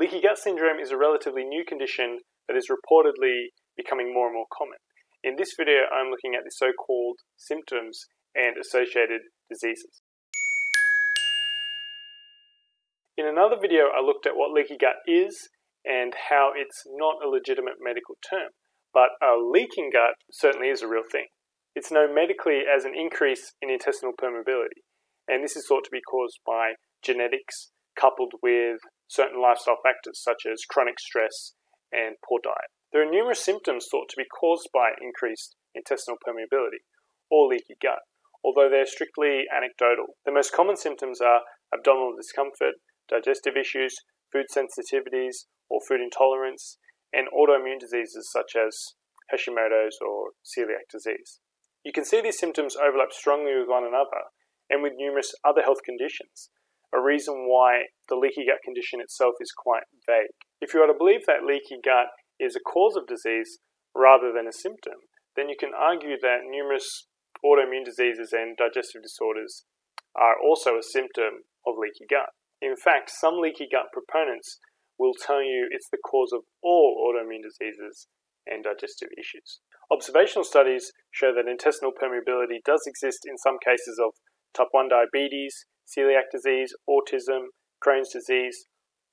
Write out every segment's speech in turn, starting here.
Leaky gut syndrome is a relatively new condition that is reportedly becoming more and more common. In this video, I'm looking at the so-called symptoms and associated diseases. In another video, I looked at what leaky gut is and how it's not a legitimate medical term, but a leaking gut certainly is a real thing. It's known medically as an increase in intestinal permeability, and this is thought to be caused by genetics coupled with certain lifestyle factors such as chronic stress and poor diet. There are numerous symptoms thought to be caused by increased intestinal permeability or leaky gut, although they're strictly anecdotal. The most common symptoms are abdominal discomfort, digestive issues, food sensitivities or food intolerance, and autoimmune diseases such as Hashimoto's or celiac disease. You can see these symptoms overlap strongly with one another and with numerous other health conditions, a reason why the leaky gut condition itself is quite vague. If you are to believe that leaky gut is a cause of disease rather than a symptom, then you can argue that numerous autoimmune diseases and digestive disorders are also a symptom of leaky gut. In fact, some leaky gut proponents will tell you it's the cause of all autoimmune diseases and digestive issues. Observational studies show that intestinal permeability does exist in some cases of type 1 diabetes, celiac disease, autism, Crohn's disease,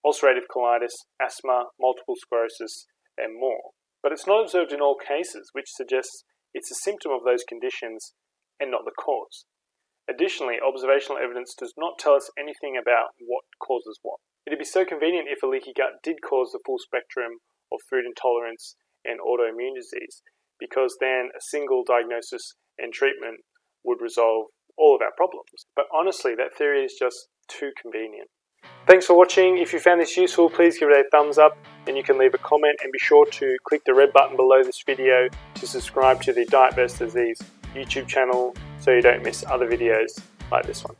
ulcerative colitis, asthma, multiple sclerosis, and more. But it's not observed in all cases, which suggests it's a symptom of those conditions and not the cause. Additionally, observational evidence does not tell us anything about what causes what. It'd be so convenient if a leaky gut did cause the full spectrum of food intolerance and autoimmune disease, because then a single diagnosis and treatment would resolve all of our problems. But honestly, that theory is just too convenient. Thanks for watching. If you found this useful, please give it a thumbs up and you can leave a comment and be sure to click the red button below this video to subscribe to the Diet vs Disease YouTube channel so you don't miss other videos like this one.